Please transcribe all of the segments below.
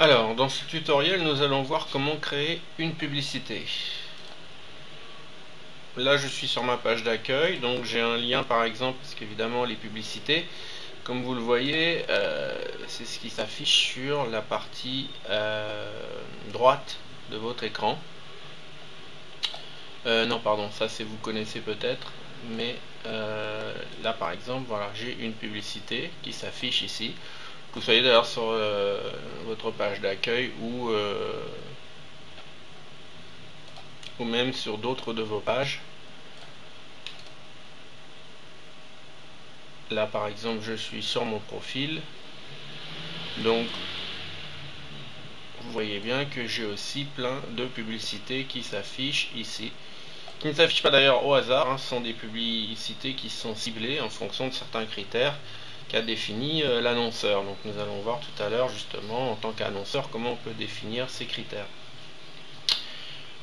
Alors, dans ce tutoriel, nous allons voir comment créer une publicité. Là, je suis sur ma page d'accueil, donc j'ai un lien par exemple, parce qu'évidemment, les publicités, comme vous le voyez, euh, c'est ce qui s'affiche sur la partie euh, droite de votre écran. Euh, non, pardon, ça c'est vous connaissez peut-être, mais là par exemple, voilà, j'ai une publicité qui s'affiche ici vous soyez d'ailleurs sur euh, votre page d'accueil ou, euh, ou même sur d'autres de vos pages. Là par exemple je suis sur mon profil. Donc vous voyez bien que j'ai aussi plein de publicités qui s'affichent ici. Qui ne s'affichent pas d'ailleurs au hasard, hein. ce sont des publicités qui sont ciblées en fonction de certains critères qu'a défini euh, l'annonceur. Donc nous allons voir tout à l'heure justement en tant qu'annonceur comment on peut définir ces critères.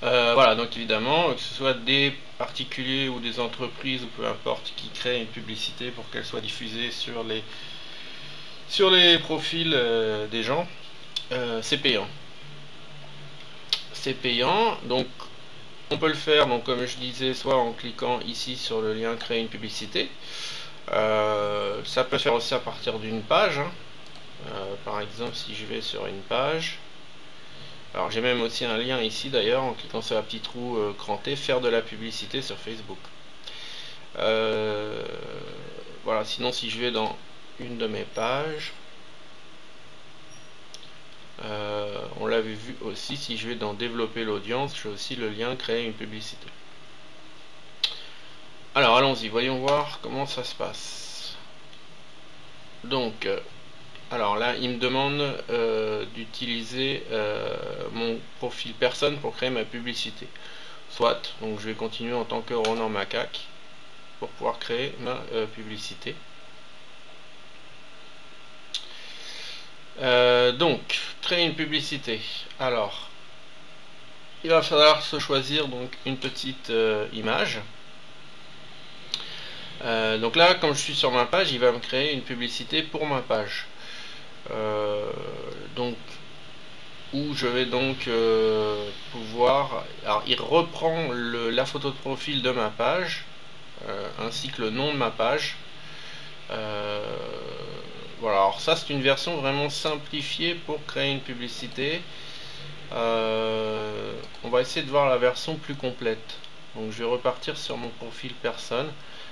Euh, voilà, donc évidemment, que ce soit des particuliers ou des entreprises ou peu importe qui créent une publicité pour qu'elle soit diffusée sur les, profils euh, des gens, c'est payant. C'est payant, donc on peut le faire, comme je disais, soit en cliquant ici sur le lien créer une publicité, euh, ça peut faire aussi à partir d'une page. Hein. Euh, par exemple, si je vais sur une page, alors j'ai même aussi un lien ici d'ailleurs, en cliquant sur la petite roue euh, cranté, faire de la publicité sur Facebook. voilà, sinon si je vais dans une de mes pages, on l'avait vu aussi, si je vais dans développer l'audience, j'ai aussi le lien créer une publicité. Alors allons-y, voyons voir comment ça se passe. Donc, euh, alors là, il me demande euh, d'utiliser euh, mon profil personne pour créer ma publicité. Soit, donc je vais continuer en tant que Ronan Macaque pour pouvoir créer ma publicité. donc, créer une publicité. Alors, il va falloir se choisir donc une petite image. Euh, donc là, comme je suis sur ma page, il va me créer une publicité pour ma page. Euh, donc, où je vais donc euh, pouvoir... Alors, il reprend la photo de profil de ma page, ainsi que le nom de ma page. voilà, alors ça c'est une version vraiment simplifiée pour créer une publicité. on va essayer de voir la version plus complète. Donc je vais repartir sur mon profil personne.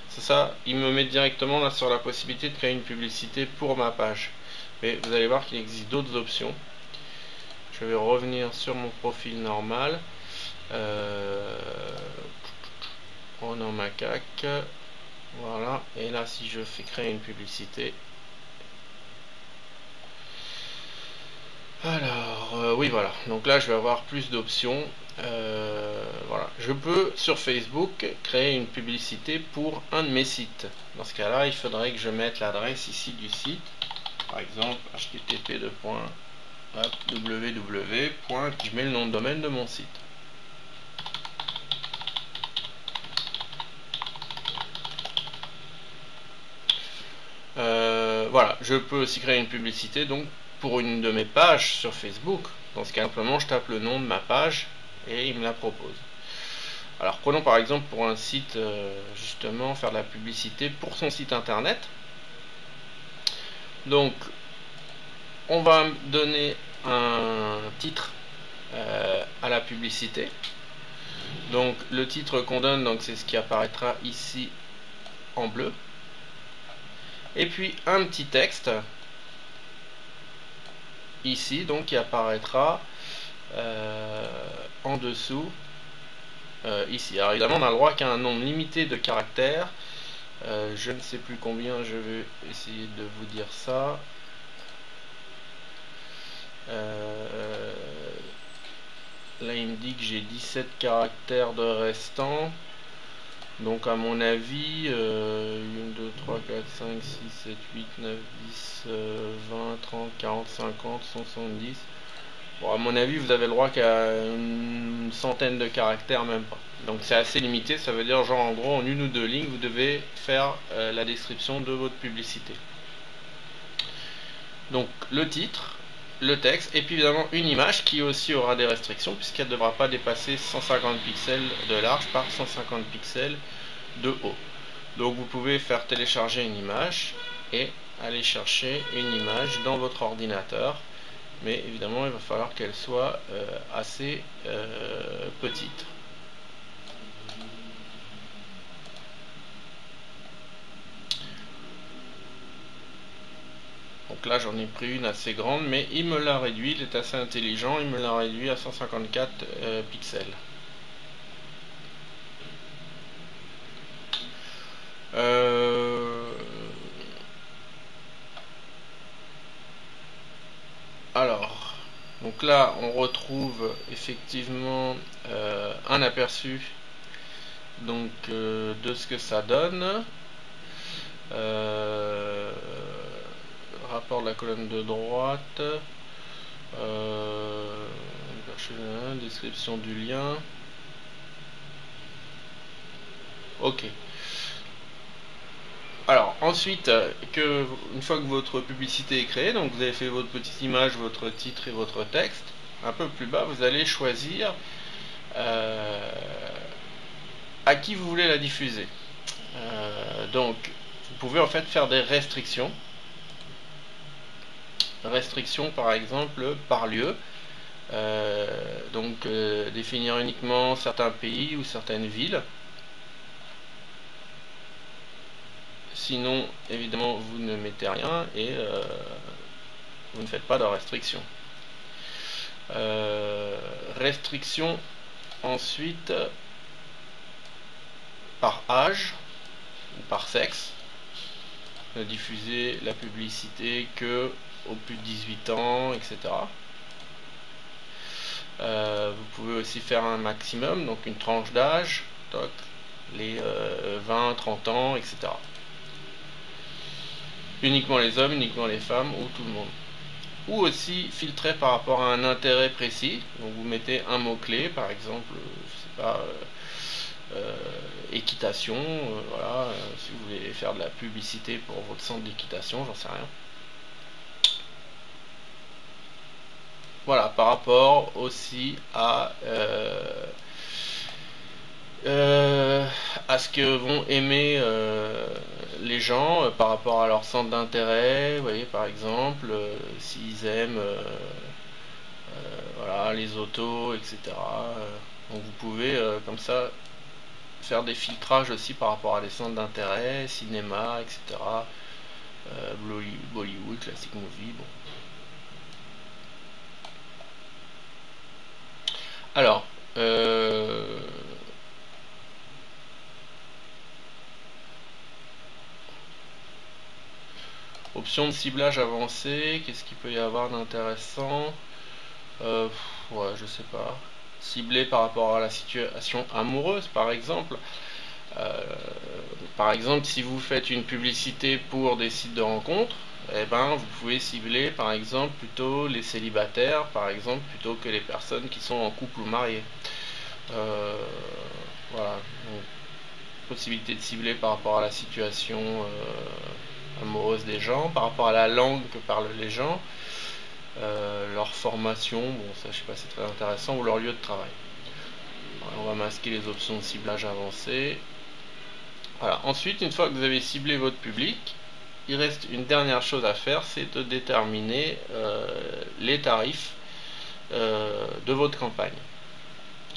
C'est ça, il me met directement là sur la possibilité de créer une publicité pour ma page. Mais vous allez voir qu'il existe d'autres options. Je vais revenir sur mon profil normal. Euh, on en macaque. Voilà. Et là, si je fais créer une publicité. Alors, euh, oui, voilà. Donc là, je vais avoir plus d'options. Euh, voilà, je peux sur Facebook créer une publicité pour un de mes sites. Dans ce cas-là, il faudrait que je mette l'adresse ici du site, par exemple http www. Je mets le nom de domaine de mon site. Euh, voilà, je peux aussi créer une publicité donc pour une de mes pages sur Facebook. Dans ce cas, simplement, je tape le nom de ma page et il me la propose. Alors prenons par exemple pour un site euh, justement faire de la publicité pour son site internet. Donc on va donner un titre euh, à la publicité. Donc le titre qu'on donne donc c'est ce qui apparaîtra ici en bleu. Et puis un petit texte ici donc qui apparaîtra euh, en dessous euh, ici. Alors évidemment, on a le droit qu'à un nombre limité de caractères. Euh, je ne sais plus combien, je vais essayer de vous dire ça. là, il me dit que j'ai 17 caractères de restant. Donc à mon avis, 1, 2, 3, 4, 5, 6, 7, 8, 9, 10, 20, 30, 40, 50, 70. Bon, à mon avis, vous avez le droit qu'à une centaine de caractères, même pas. Donc c'est assez limité, ça veut dire genre en gros en une ou deux lignes, vous devez faire euh, la description de votre publicité. Donc le titre, le texte et puis évidemment une image qui aussi aura des restrictions puisqu'elle ne devra pas dépasser 150 pixels de large par 150 pixels de haut. Donc vous pouvez faire télécharger une image et aller chercher une image dans votre ordinateur mais évidemment il va falloir qu'elle soit euh, assez euh, petite. Donc là j'en ai pris une assez grande, mais il me l'a réduit, il est assez intelligent, il me l'a réduit à 154 euh, pixels. Euh, alors, donc là on retrouve effectivement euh, un aperçu donc de ce que ça donne rapport de la colonne de droite, euh, description du lien. Ok. Alors ensuite, une fois que votre publicité est créée, donc vous avez fait votre petite image, votre titre et votre texte, un peu plus bas, vous allez choisir euh, à qui vous voulez la diffuser. Euh, donc, vous pouvez en fait faire des restrictions restriction par exemple par lieu. Euh, donc euh, définir uniquement certains pays ou certaines villes. Sinon, évidemment, vous ne mettez rien et euh, vous ne faites pas de restriction. restriction ensuite par âge ou par sexe. diffuser la publicité que au plus de 18 ans, etc. Euh, vous pouvez aussi faire un maximum, donc une tranche d'âge, les 20, euh, 30 ans, etc. Uniquement les hommes, uniquement les femmes ou tout le monde. Ou aussi filtrer par rapport à un intérêt précis. Donc vous mettez un mot-clé, par exemple, euh, équitation, voilà, si vous voulez faire de la publicité pour votre centre d'équitation, j'en sais rien. Voilà, par rapport aussi à, euh, euh, ce que vont aimer euh, les gens par rapport à leur centre d'intérêt. Vous voyez, par exemple, s'ils aiment voilà, les autos, etc. donc vous pouvez comme ça faire des filtrages aussi par rapport à des centres d'intérêt, cinéma, etc. Bollywood, classic movie, bon. Alors, euh, option de ciblage avancé, qu'est-ce qu'il peut y avoir d'intéressant? Euh, Ouais, je sais pas. Ciblé par rapport à la situation amoureuse, par exemple. Euh, par exemple, si vous faites une publicité pour des sites de rencontres, eh ben, vous pouvez cibler par exemple plutôt les célibataires, par exemple, plutôt que les personnes qui sont en couple ou mariées. Euh, voilà. possibilité de cibler par rapport à la situation euh, amoureuse des gens, par rapport à la langue que parlent les gens, euh, leur formation, bon ça je sais pas c'est très intéressant, ou leur lieu de travail. on va masquer les options de ciblage avancées. Voilà. Ensuite, une fois que vous avez ciblé votre public, il reste une dernière chose à faire, c'est de déterminer euh, les tarifs euh, de votre campagne.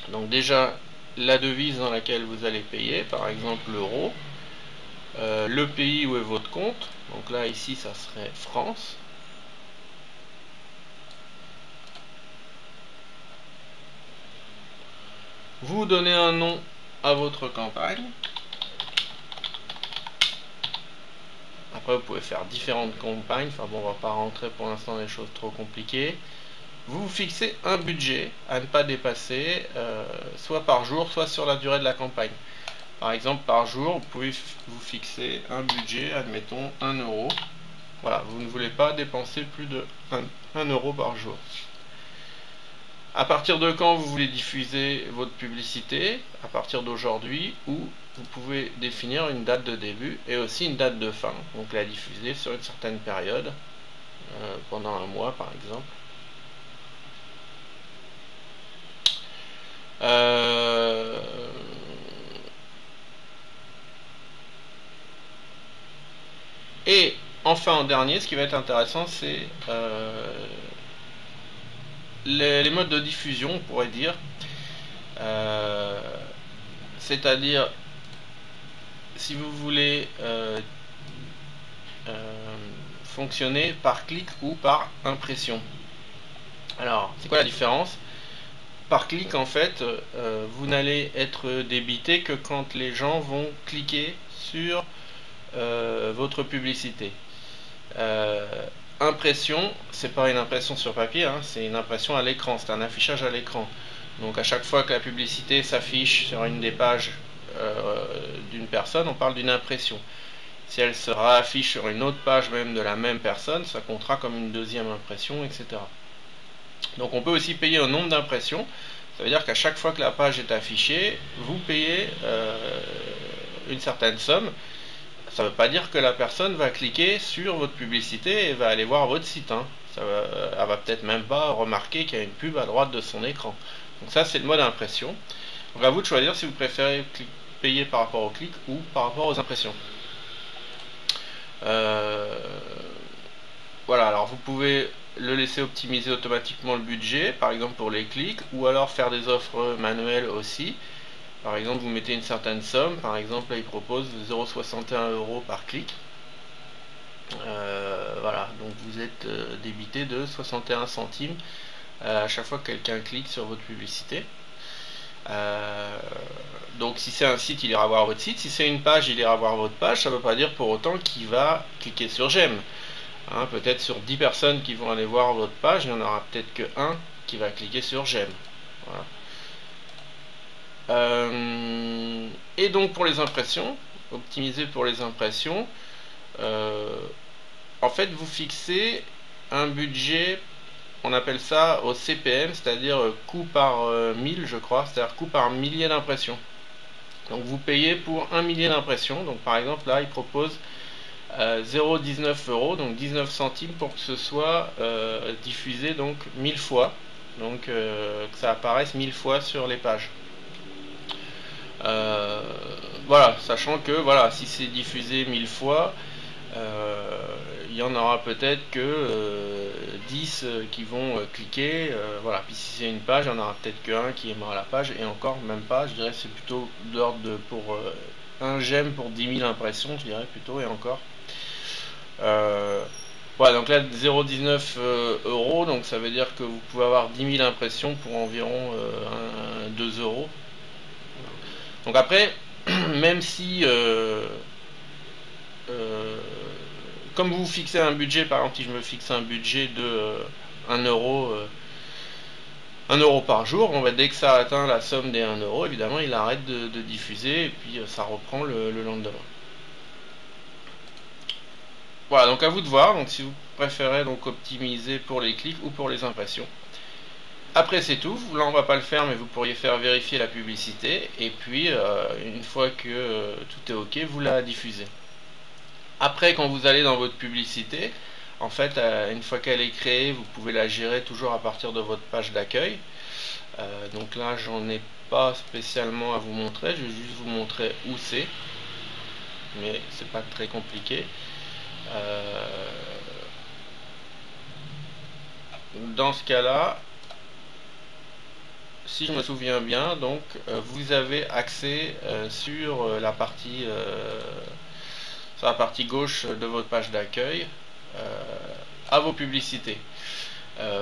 Donc déjà, la devise dans laquelle vous allez payer, par exemple l'euro, euh, le pays où est votre compte, donc là ici ça serait France, vous donnez un nom à votre campagne, Après, vous pouvez faire différentes campagnes. Enfin bon, on va pas rentrer pour l'instant dans des choses trop compliquées. Vous vous fixez un budget à ne pas dépasser, euh, soit par jour, soit sur la durée de la campagne. Par exemple, par jour, vous pouvez vous fixer un budget, admettons 1 euro. Voilà, vous ne voulez pas dépenser plus de 1, euro par jour. À partir de quand vous voulez diffuser votre publicité? À partir d'aujourd'hui ou vous pouvez définir une date de début et aussi une date de fin, donc la diffuser sur une certaine période, euh, pendant un mois par exemple. Euh, et enfin en dernier, ce qui va être intéressant, c'est euh, les, modes de diffusion, on pourrait dire. C'est-à-dire si vous voulez fonctionner par clic ou par impression. Alors, c'est quoi la différence? Par clic, en fait, euh, vous n'allez être débité que quand les gens vont cliquer sur euh, votre publicité. Euh, impression, c'est pas une impression sur papier, hein, c'est une impression à l'écran, c'est un affichage à l'écran. Donc à chaque fois que la publicité s'affiche sur une des pages d'une personne, on parle d'une impression. Si elle se réaffiche sur une autre page même de la même personne, ça comptera comme une deuxième impression, etc. Donc on peut aussi payer un nombre d'impressions. Ça veut dire qu'à chaque fois que la page est affichée, vous payez euh, une certaine somme. Ça ne veut pas dire que la personne va cliquer sur votre publicité et va aller voir votre site. Hein. Ça va, elle va peut-être même pas remarquer qu'il y a une pub à droite de son écran. Donc ça c'est le mode impression. Donc à vous de choisir si vous préférez payer par rapport au clic ou par rapport aux impressions. Euh, voilà, alors vous pouvez le laisser optimiser automatiquement le budget, par exemple pour les clics, ou alors faire des offres manuelles aussi. Par exemple, vous mettez une certaine somme, par exemple là il propose 0,61 euros par clic. Euh, voilà, donc vous êtes euh, débité de 61 centimes à chaque fois que quelqu'un clique sur votre publicité. Donc si c'est un site, il ira voir votre site. Si c'est une page, il ira voir votre page. Ça ne veut pas dire pour autant qu'il va cliquer sur j'aime. Hein, peut-être sur 10 personnes qui vont aller voir votre page, il n'y en aura peut-être que un qui va cliquer sur j'aime. Euh, et donc pour les impressions, optimiser pour les impressions, euh, en fait vous fixez un budget, on appelle ça au CPM, c'est-à-dire coût par 1000 euh, je crois, c'est-à-dire coût par millier d'impressions. Donc vous payez pour un millier d'impressions, donc par exemple là il propose 0,19 euros, donc 19 centimes pour que ce soit euh, diffusé donc 1000 fois, donc euh, que ça apparaisse 1000 fois sur les pages. Euh, voilà, sachant que voilà, si c'est diffusé 1000 fois, il y en aura peut-être que 10 qui vont cliquer, voilà, puis si c'est une page, il y en aura peut-être que un qui aimera la page, et encore même pas, je dirais c'est plutôt d'ordre de pour un j'aime pour 10 000 impressions, je dirais plutôt, et encore. Euh, voilà, donc là 0,19 euh, euros, donc ça veut dire que vous pouvez avoir 10 000 impressions pour environ 2 euh, euros. Donc après, même si, comme vous fixez un budget, par exemple si je me fixe un budget de 1 euro, 1 euro par jour, dès que ça atteint la somme des 1 euro, évidemment il arrête de, diffuser et puis ça reprend le lendemain. Voilà, donc à vous de voir, donc si vous préférez donc optimiser pour les clics ou pour les impressions. Après c'est tout, là on va pas le faire mais vous pourriez faire vérifier la publicité et puis euh, une fois que euh, tout est ok, vous la diffusez. Après quand vous allez dans votre publicité, en fait euh, une fois qu'elle est créée, vous pouvez la gérer toujours à partir de votre page d'accueil. donc là j'en ai pas spécialement à vous montrer, je vais juste vous montrer où c'est. Mais c'est pas très compliqué. Euh, dans ce cas-là, si je me souviens bien, donc euh, vous avez accès euh, sur la partie sur la partie gauche de votre page d'accueil à vos publicités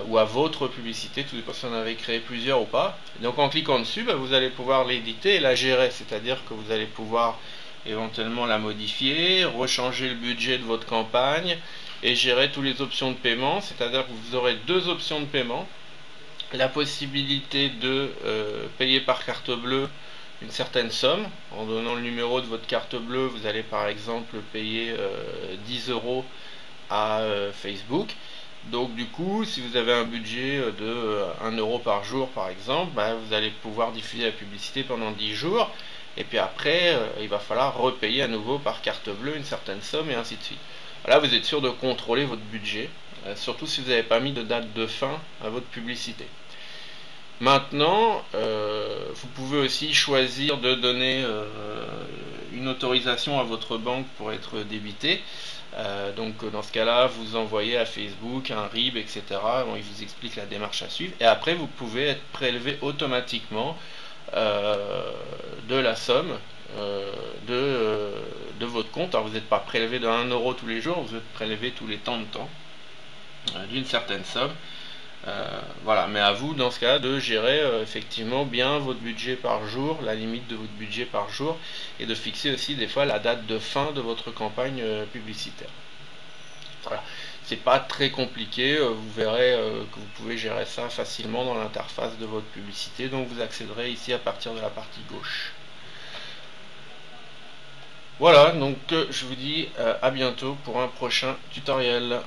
ou à votre publicité, tout dépend si en avez créé plusieurs ou pas. Donc en cliquant dessus, bah, vous allez pouvoir l'éditer et la gérer, c'est-à-dire que vous allez pouvoir éventuellement la modifier, rechanger le budget de votre campagne et gérer toutes les options de paiement. C'est-à-dire que vous aurez deux options de paiement. La possibilité de euh, payer par carte bleue une certaine somme. En donnant le numéro de votre carte bleue, vous allez par exemple payer 10 euh, euros à euh, Facebook. Donc du coup, si vous avez un budget de 1 euro par jour par exemple, bah, vous allez pouvoir diffuser la publicité pendant 10 jours et puis après, euh, il va falloir repayer à nouveau par carte bleue une certaine somme et ainsi de suite. Là, vous êtes sûr de contrôler votre budget, euh, surtout si vous n'avez pas mis de date de fin à votre publicité. Maintenant, vous pouvez aussi choisir de donner une autorisation à votre banque pour être débité. donc dans ce cas-là, vous envoyez à Facebook un RIB, etc. il vous explique la démarche à suivre. Et après, vous pouvez être prélevé automatiquement de la somme euh, euh, de, votre compte. Alors vous n'êtes pas prélevé de 1 euro tous les jours, vous êtes prélevé tous les temps de temps euh, d'une certaine somme. Voilà, mais à vous dans ce cas de gérer effectivement bien votre budget par jour, la limite de votre budget par jour, et de fixer aussi des fois la date de fin de votre campagne publicitaire. Voilà, c'est pas très compliqué, vous verrez que vous pouvez gérer ça facilement dans l'interface de votre publicité, donc vous accéderez ici à partir de la partie gauche. Voilà, donc euh, je vous dis euh, à bientôt pour un prochain tutoriel.